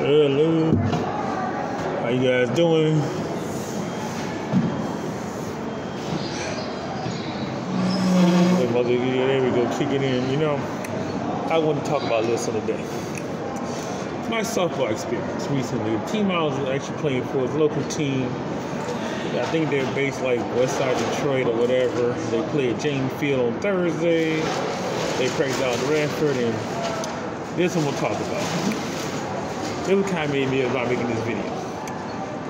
Hello. How you guys doing? There we go, kick it in. You know, I want to talk about this on the day. My softball experience recently. The team I was actually playing for a local team. I think they're based like West Side Detroit or whatever. They play at James Field on Thursday. They practice out in Redford, and this one we'll talk about. It kind of made me about making this video.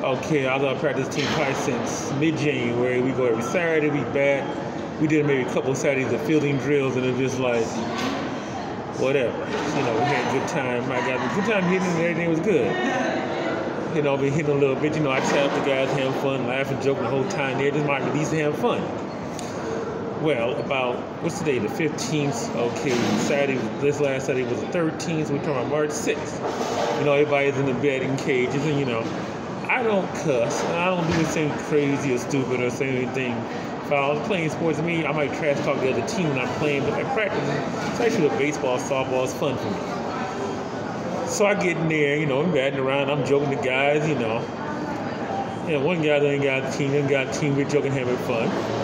Okay, I on practice team probably since mid-January. We go every Saturday, we bat. We did maybe a couple Saturdays of fielding drills, and it just like, whatever. You know, we had a good time. I got a good time hitting, and everything was good. You know, been hitting a little bit. You know, I chat with the guys, having fun, laughing, joking the whole time there. Just be decent, having fun. Well, about what's the day? The 15th. Okay, Saturday. This last Saturday was the 13th. So we're talking about March 6th. You know, everybody's in the bed batting cages, and you know, I don't cuss. And I don't do anything crazy or stupid or say anything. If I was playing sports, to me, I might trash talk the other team when I'm playing, but at practice, especially with baseball, softball, is fun for me. So I get in there, you know, I'm batting around, I'm joking the guys, you know. You know, one guy ain't got a team, then got a team, we're joking, having fun.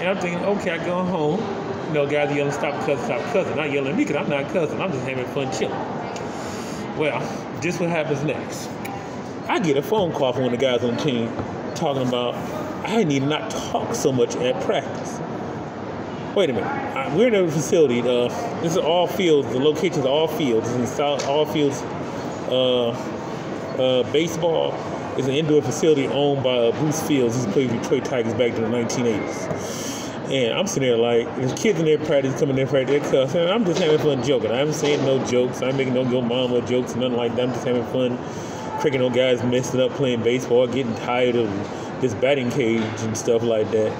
And I'm thinking, okay, I go home. You know, guys are yelling, stop cussing, stop cussing. Not yelling at me because I'm not cussing. I'm just having fun chilling. Well, this what happens next. I get a phone call from one of the guys on the team talking about I need not talk so much at practice. Wait a minute. I, we're in a facility. Uh, this is all fields. The locations are all fields. It's in South, all fields. Uh, uh, baseball is an indoor facility owned by Bruce Fields. He's played Detroit Tigers back in the 1980s. And I'm sitting there like, there's kids in their practice coming in practice, they're cussing. I'm just having fun joking. I'm saying no jokes. I'm making no go mama jokes, nothing like that. I'm just having fun cricking on guys messing up playing baseball, getting tired of this batting cage and stuff like that.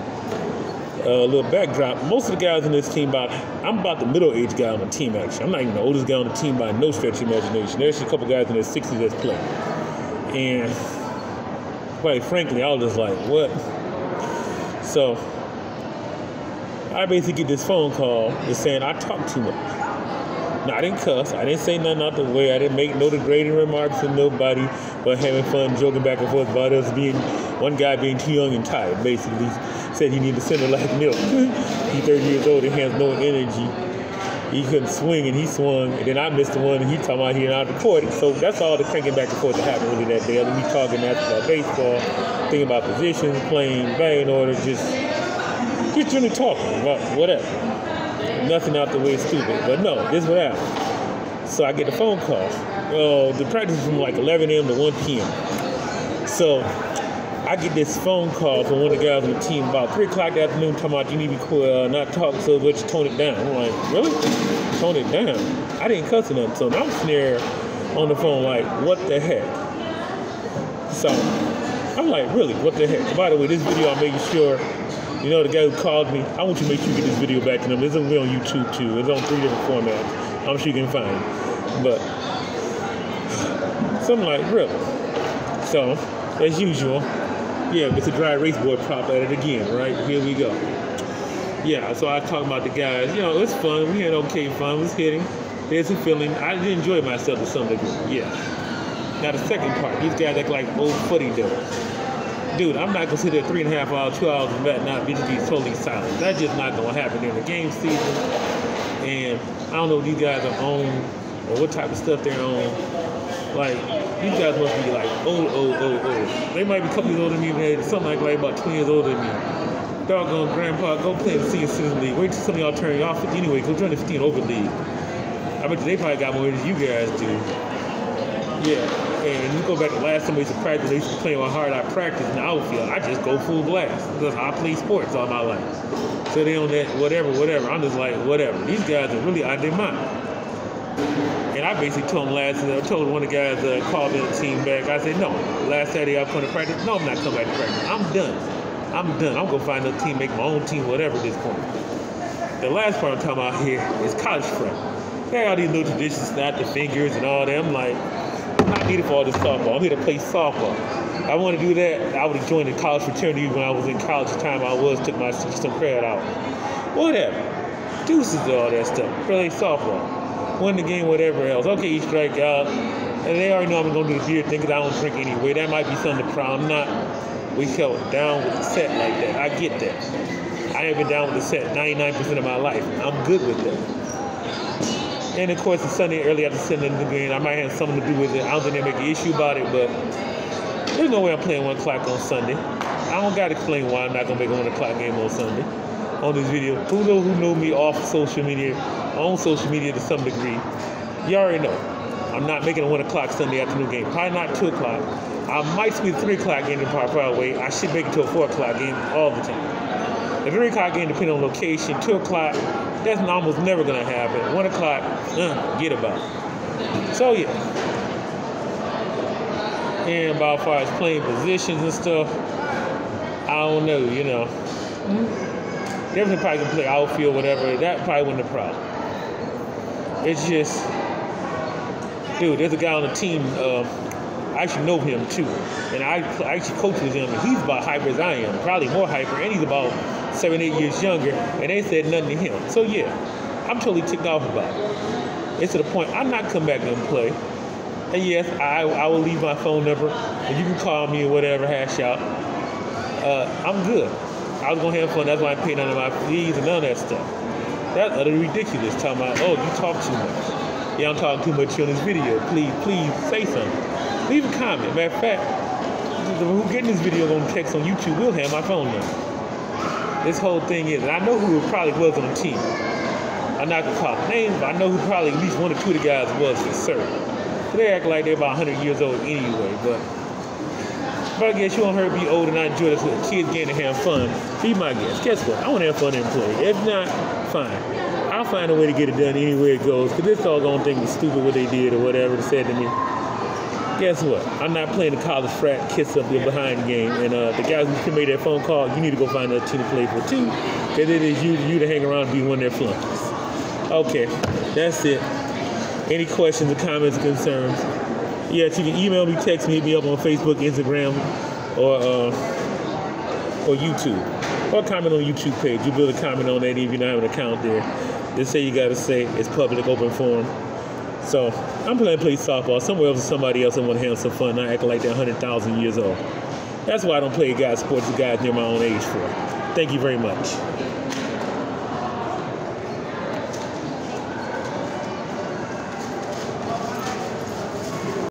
A little backdrop. Most of the guys in this team, about I'm about the middle-aged guy on the team. Actually, I'm not even the oldest guy on the team by no stretch of imagination. There's a couple guys in their 60s that play, and quite frankly, I was just like, what? So I basically get this phone call that's saying I talk too much. No, I didn't cuss. I didn't say nothing out the way. I didn't make no degrading remarks to nobody, but having fun, joking back and forth about us being one guy being too young and tired. Basically, said he needed to send her like milk. He's 30 years old and has no energy. He couldn't swing and he swung, and then I missed the one and he talking about he not recorded. So that's all the cranking back and forth that happened really that day. Other than me talking after about baseball, thinking about positions, playing, batting order, just just really talking about whatever nothing out the way stupid. But no, this is what happened. So I get the phone call. Uh, the practice is from like 11 a.m. to 1 p.m. So I get this phone call from one of the guys on the team about 3 o'clock in the afternoon talking about you need to uh, not talk so much, tone it down. I'm like, really? Tone it down? I didn't cuss or nothing. So now I'm sitting there on the phone like, what the heck? So I'm like, really, what the heck? By the way, this video I'm making sure you know, the guy who called me, I want you to make sure you get this video back to them. It's on YouTube too. It's on three different formats. I'm sure you can find it. But something like really. So, as usual, yeah, it's a dry race boy prop at it again, right? Here we go. Yeah, so I talk about the guys. You know, it was fun. We had okay fun. It was hitting. There's a feeling. I did enjoy myself to some degree. Yeah. Now the second part, these guys act like old footy does dude, I'm not gonna sit there three and a half hours, two hours and that not be to be totally silent. That's just not gonna happen during the game season. And I don't know if these guys are on or what type of stuff they're on. Like these guys must be like old, old, old, old. They might be a couple years older than me, man. Something like, about 20 years older than me. Doggone grandpa, go play in the senior citizen league. Wait till some of y'all turn off anyway. Go join the 15 over league. I bet they probably got more than you guys do. Yeah. And you go back to last time we used to practice, they used to play how hard I practice in the outfield. I just go full blast because I play sports all my life. So they on that whatever, whatever. I'm just like, whatever. These guys are really out their mind. And I basically told them last, I told one of the guys uh, called the team back, I said, no, last Saturday I come to practice. No, I'm not coming back to practice. I'm done. I'm done. I'm going to find a team, make my own team, whatever at this point. The last part I'm talking about here is college prep. They got all these little traditions, snap the fingers and all that. I'm like, not needed for all this softball. I'm here to play softball. I want to do that, I would have joined the college fraternity when I was in college. The time I was, took my some credit out. Whatever. Deuces all that stuff. Play softball. Win the game, whatever else. Okay, you strike out. And they already know I'm gonna do the beer thing because I don't drink anyway. That might be something to problem. I'm not we held down with the set like that. I get that. I ain't been down with the set 99% of my life. I'm good with that. And of course, it's Sunday early after sending the game. I might have something to do with it. I don't think they make an issue about it, but there's no way I'm playing one o'clock on Sunday. I don't gotta explain why I'm not gonna make a one o'clock game on Sunday on this video. Who know who know me off social media, on social media to some degree. You already know. I'm not making a one o'clock Sunday afternoon game. Probably not two o'clock. I might squeeze three o'clock game in Park away. I should make it to a four o'clock game all the time. The three o'clock game depending on location. Two o'clock, that's almost never gonna happen. One o'clock, uh, get about it. So yeah. And about far as playing positions and stuff, I don't know, you know. Definitely probably can play outfield, whatever. That probably wasn't a problem. It's just, dude, there's a guy on the team. Uh, I actually know him too, and I, I actually coach with him. And he's about hyper as I am, probably more hyper, and he's about seven, eight years younger. And they said nothing to him. So yeah, I'm totally ticked off about it. It's to the point I'm not come back and play. And yes, I, I will leave my phone number, and you can call me or whatever, hash out. Uh, I'm good. I was gonna have fun. That's why I paid none of my fees and none of that stuff. That's utterly ridiculous. Talking about, oh, you talk too much. Yeah, I'm talking too much on this video. Please, please say something. Leave a comment. Matter of fact, who getting this video on text on YouTube will have my phone number. This whole thing is, and I know who probably was on the team. I'm not gonna call names, but I know who probably at least one or two of the guys was for certain. They act like they're about 100 years old anyway, but but I guess you want her to be old and not enjoy this with kids getting to have fun. Be my guest. Guess what? I want to have fun and play. If not, fine. I'll find a way to get it done anywhere it goes. Dog gonna think it's stupid what they did or whatever they said to me. Guess what? I'm not playing the college frat kiss up your behind the game. And uh, the guys who made that phone call, you need to go find another team to play for too. Because it is you, you to hang around and be one of their flunkies. Okay, that's it. Any questions or comments or concerns? Yes, you can email me, text me, hit me up on Facebook, Instagram, or uh, or YouTube. Or comment on YouTube page. You build a comment on that if you don't have an account there. Just say you gotta say it's public, open forum. So I'm playing play softball somewhere else with somebody else and want to have some fun. Not acting like they're 100,000 years old. That's why I don't play guys sports with guys near my own age for. Thank you very much.